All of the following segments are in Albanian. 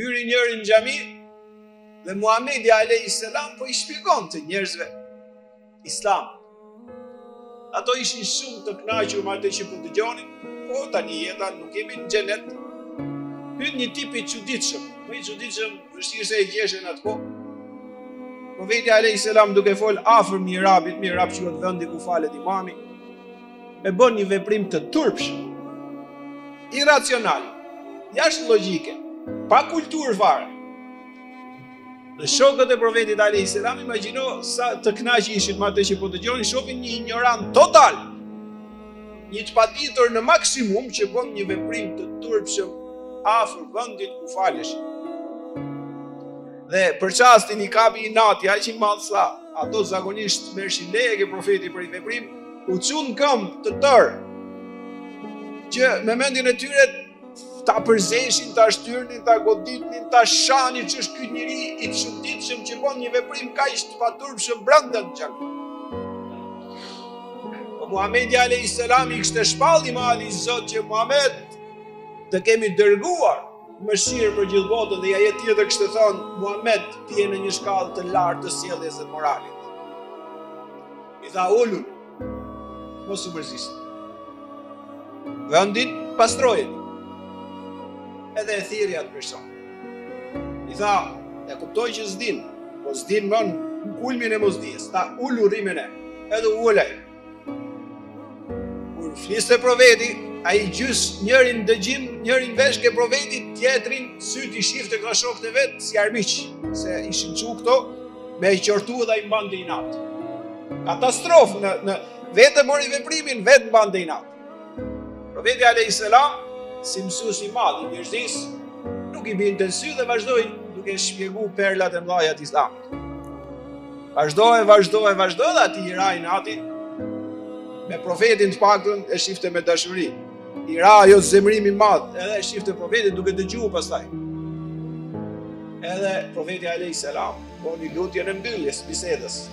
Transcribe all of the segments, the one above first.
Hyri njëri në xhami dhe Muhamedi alejhi selam po i shpjegonte njerëzve Islam. Ato ishin shumë të kënaqur me atë që po dëgjonin, po tani jeta nuk kemi në xhenet. Hyn një tip i çuditshëm, më i çuditshëm vështirë se e gjeshe në atë kohë. Profeti alejhi selam duke fol afër mihrabit, mihrab quhet vendi ku falet imami, e bën një veprim të turpshëm, iracional, jashtë logjike, pa kulturë fare. Dhe shokët e profetit alejhi selam, imagjino sa të knaq ishin me atë që po dëgjonin, shofin një injorant total, një të paditur në maksimum që bën një veprim të turpshëm afër vendit ku falesh. Dhe për çastin i kapi inati aq i madh sa, Ato zakonisht merrshin leje ke profeti për një veprim, u çun në këmbë të tërë. Që me mendjen e tyre ta përzeshin, ta shtyrnin, ta goditnin, ta shanin, ç'është ky njeri i çuditshëm që bon një veprim kaq të paturpshëm brenda në xhami. Po Muhammedi a.s. i kishte shpall i madhi Zot që Muhammed të kemi dërguar Mëshirë për gjithë botën dhe një ajet tjetër kishte thonë, Muhammed ti je në një shkallë të lartë të sjelljes dhe moralit. I tha uluni, mos u mërzitni. Vendin pastrojeni. Edhe e thirri atë person. I tha, e kuptoj që s'din, po s'din më në kulmin e mosdijes, tha ulu rri me ne, edhe u ul ai, Kur fliste profeti, ai gjysë njërin dëgjim, njërin vesh ke profeti, tjetrin syt i shifte nga shokët e vet, si armiq, se ishin çu këto me e qortu dhe ai mbante inat. Katastrofë në, në vetë bori veprimin, vetë mbante inat. Profeti alejhi selam, si mësus i madh i njerëzisë, nuk i binte në sy dhe vazhdoi duke shpjegu perlat e mdhaja të islamit. Vazhdoi, vazhdoi, vazhdoi dhe atij i ra inati, me profetin të paktën e shifte me dashuri. I ra ajo zemrimi i madh edhe e shifte profetin duke dëgju pastaj. Edhe profeti alejhi selam, bon një lutje në mbyllje të bisedës,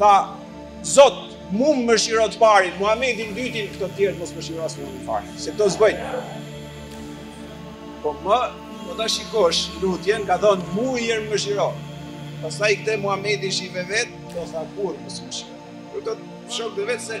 Tha, Zot, mu më mëshiro të parin, Muhamedin dytin, këto tjerët mos mëshiro asnjë fare, se këto s'bëjnë. Po më, po ta shikosh lutjen, ka thonë, mu njëherë mëshiro. Pastaj këtë Muhamedin shihe vetë, po tha, kurrë mos mëshiro këto shokët e vet se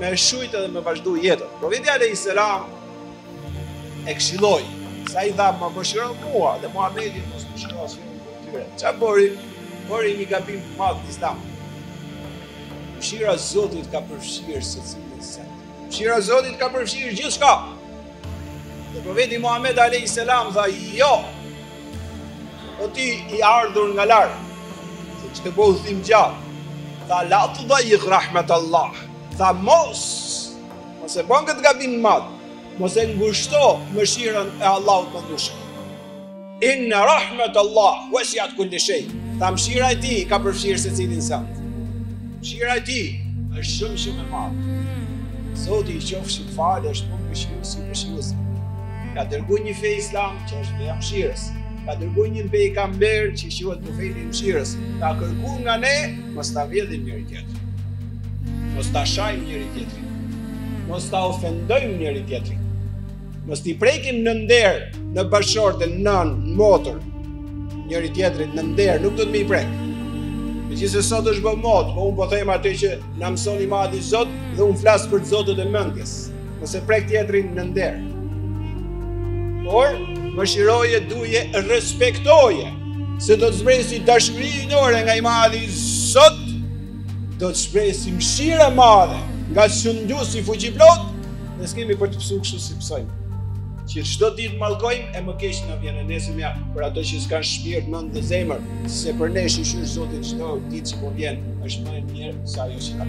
me e shujt edhe me vazhdu jetën. Profeti alejhi selam e këshilloi, sa i tha më mëshiro mua dhe Muhamedin mos mëshiro asnjë tjetër. Ça bëri? Bëri një gabim të madh në islam. Mëshira e Zotit ka përfshirë secilin insekt. Mëshira e Zotit ka përfshirë gjithçka. Dhe profeti Muhammed alayhi salam tha, "Jo. O ti i ardhur nga lart, se ç't'u bo, o dhimgjallë." Tha la tudayq rahmet Allah. Tha mos mos e bon këtë gabim të madh, mos e ngushto mëshirën e Allahut të madhnushëm. Inna rahmet Allah, wasiat kulli shay. Tha mëshira e tij ka përfshirë secilin send. Mëshira e tij është shumë shumë e madhe. Zoti i qofshim falë, është më mëshirusi i mëshirusve. Ka dërgu një fe islam që është feja e mëshirës. Ka dërgu një pejgamber që quhet profeti i mëshirës. Ka kërku nga ne, mos ta vjedhim njëri tjetrin. Mos ta shajmë njëri tjetrin. Mos ta ofendojmë njëri tjetrin. Mos t'i prekim në nder, në bashkëshorte, në nën, në motër. Njëri tjetrit në nder nuk duhet me i prek. Megjithëse sot është bo modë, po un po them atë që na mëson i madhi Zot dhe un flas për Zotin e mendjes. Mos e prek tjetrin në nder. Por mëshiroje, duje, respektoje se do të zbresi dashuri hyjnore nga i madhi Zot Do të zbresi mëshira e madhe nga sunduesi i fuqiplot, dhe s'kemi për të pësu kështu si pësojmë. Që çdo ditë mallkojmë e më keq na vjen e nesërmja për ato që s'kanë shpirt, mend dhe zemër, se për ne shyqyr Zotit çdo ditë që po vjen është më e mirë se ajo që ka.